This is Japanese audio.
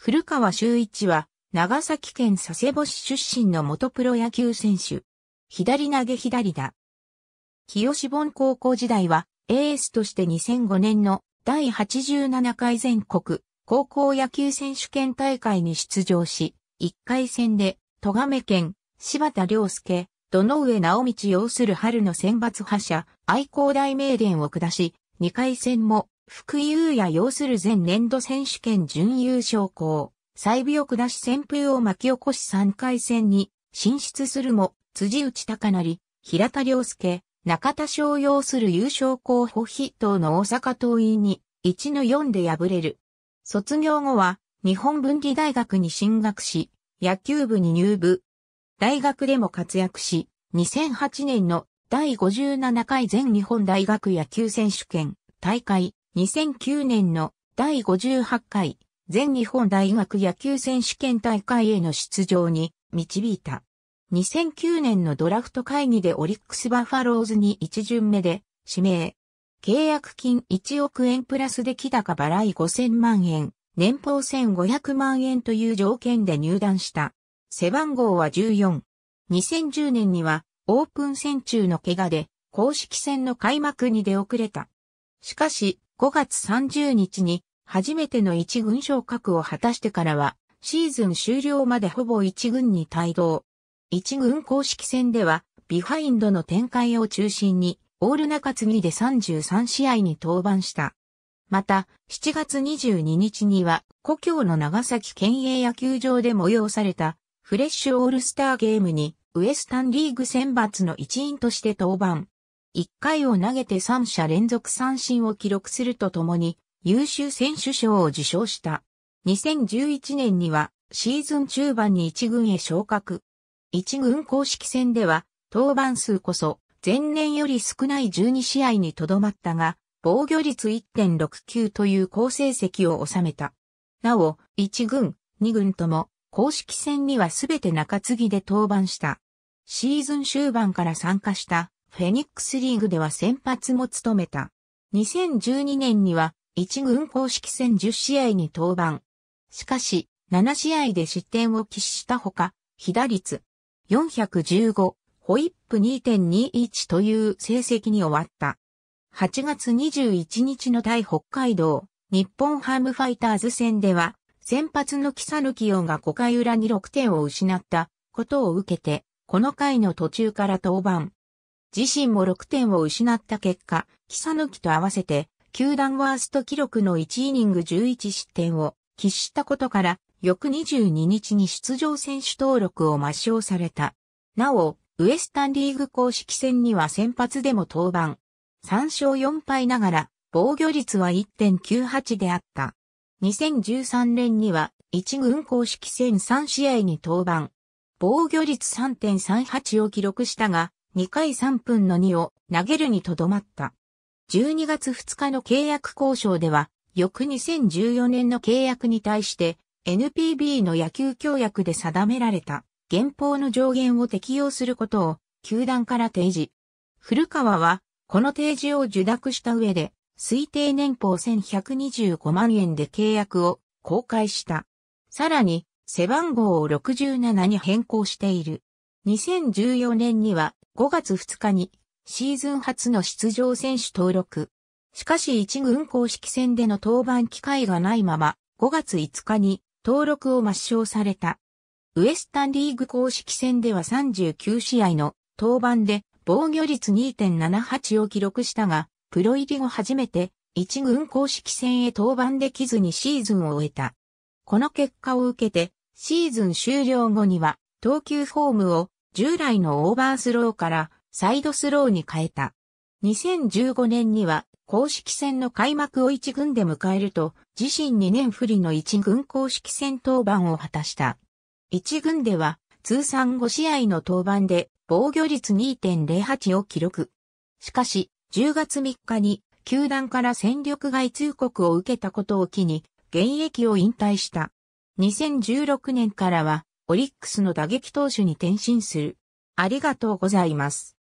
古川修一は、長崎県佐世保市出身の元プロ野球選手。左投げ左だ。清志本高校時代は、エースとして2005年の第87回全国高校野球選手権大会に出場し、1回戦で、戸亀県、柴田良介、どの上直道要する春の選抜覇者、愛工大名電を下し、2回戦も、福井優也要する前年度選手権準優勝校、細尾を下し旋風を巻き起こし3回戦に進出するも、辻内高成、平田良介、中田翔要する優勝候補筆頭の大阪桐蔭に1の4で敗れる。卒業後は日本文理大学に進学し、野球部に入部。大学でも活躍し、2008年の第57回全日本大学野球選手権大会、2009年の第58回全日本大学野球選手権大会への出場に導いた。2009年のドラフト会議でオリックスバファローズに1巡目で指名。契約金1億円プラスで木高払い5000万円、年俸1500万円という条件で入団した。背番号は14。2010年にはオープン戦中の怪我で公式戦の開幕に出遅れた。しかし5月30日に初めての一軍昇格を果たしてからはシーズン終了までほぼ一軍に帯同。一軍公式戦ではビハインドの展開を中心にオール中継ぎで33試合に登板した。また、7月22日には故郷の長崎県営野球場で催されたフレッシュオールスターゲームにウエスタンリーグ選抜の一員として登板。1回を投げて3者連続三振を記録するとともに優秀選手賞を受賞した。2011年にはシーズン中盤に1軍へ昇格。1軍公式戦では登板数こそ前年より少ない12試合にとどまったが、防御率1.69という好成績を収めた。なお、1軍、2軍とも公式戦にはすべて中継ぎで登板した。シーズン終盤から参加したフェニックスリーグでは先発も務めた。2012年には1軍公式戦10試合に登板。しかし、7試合で失点を喫したほか、被打率415、ホイップ2.21という成績に終わった。8月21日の対北海道、日本ハムファイターズ戦では、先発の木佐抜音が5回裏に6点を失ったことを受けて、この回の途中から登板。自身も6点を失った結果、木佐抜と合わせて、球団ワースト記録の1イニング11失点を喫したことから、翌22日に出場選手登録を抹消された。なお、ウエスタンリーグ公式戦には先発でも登板。3勝4敗ながら、防御率は1.98であった。2013年には、1軍公式戦3試合に登板。防御率3.38を記録したが、2回3分の2を投げるにとどまった。12月2日の契約交渉では、翌2014年の契約に対して NPB の野球協約で定められた原法の上限を適用することを球団から提示。古川はこの提示を受諾した上で推定年俸1125万円で契約を公開した。さらに背番号を67に変更している。2014年には5月2日にシーズン初の出場選手登録。しかし1軍公式戦での登板機会がないまま5月5日に登録を抹消された。ウエスタンリーグ公式戦では39試合の登板で防御率2.78を記録したが、プロ入り後初めて1軍公式戦へ登板できずにシーズンを終えた。この結果を受けてシーズン終了後には、投球フォームを従来のオーバースローからサイドスローに変えた。2015年には公式戦の開幕を1軍で迎えると、自身2年不利の1軍公式戦登板を果たした。1軍では通算5試合の登板で防御率2.08を記録。しかし、10月3日に球団から戦力外通告を受けたことを機に現役を引退した。2016年からはオリックスの打撃投手に転身する。ありがとうございます。